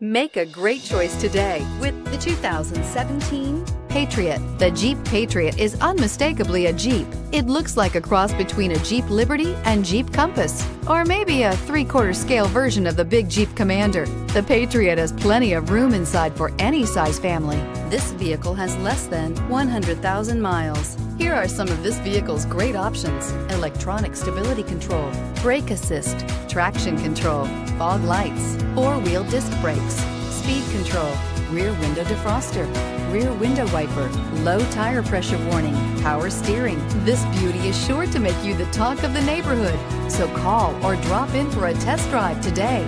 Make a great choice today with the 2017 Patriot. The Jeep Patriot is unmistakably a Jeep. It looks like a cross between a Jeep Liberty and Jeep Compass, or maybe a three-quarter scale version of the big Jeep Commander. The Patriot has plenty of room inside for any size family. This vehicle has less than 100,000 miles. Here are some of this vehicle's great options. Electronic stability control, brake assist, traction control, fog lights, four-wheel disc brakes, speed control, rear window defroster, rear window wiper, low tire pressure warning, power steering. This beauty is sure to make you the talk of the neighborhood. So call or drop in for a test drive today.